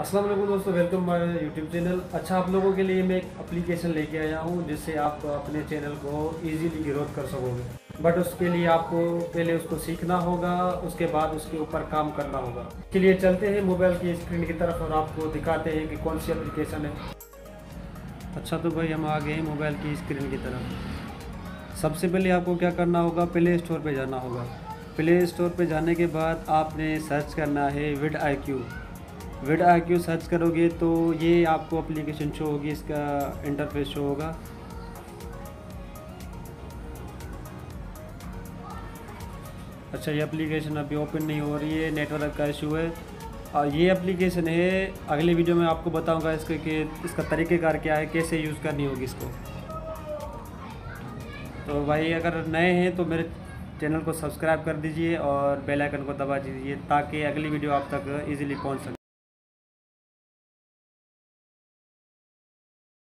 अस्सलाम वालेकुम दोस्तों वेलकम माय यूट्यूब चैनल अच्छा आप लोगों के लिए मैं एक एप्लीकेशन लेके आया हूँ, जिससे आप अपने चैनल को इजीली ग्रोथ कर सकोगे। बट उसके लिए आपको पहले उसको सीखना होगा, उसके बाद उसके ऊपर काम करना होगा। चलिए चलते हैं मोबाइल की स्क्रीन की तरफ़ और आपको दिखाते हैं कि कौन सी एप्लीकेशन है। अच्छा तो भाई हम आ गए हैं मोबाइल की स्क्रीन की तरफ़। सबसे पहले आपको क्या करना होगा प्ले स्टोर पर जाना होगा। प्ले स्टोर पर जाने के बाद आपने सर्च करना है vid I width I Q search करोगे तो ये आपको एप्लीकेशन शो होगी, इसका इंटरफेस शो होगा। अच्छा ये एप्लीकेशन अभी ओपन नहीं हो रही है नेटवर्क का इशू है। और ये एप्लीकेशन है, अगले वीडियो में आपको बताऊँगा इसके कि इसका तरीक़ेकार क्या है, कैसे यूज़ करनी होगी इसको। तो भाई, अगर नए हैं तो मेरे चैनल को सब्सक्राइब कर दीजिए और बेल आइकन को दबा दीजिए ताकि अगली वीडियो आप तक इजीली पहुँच सके।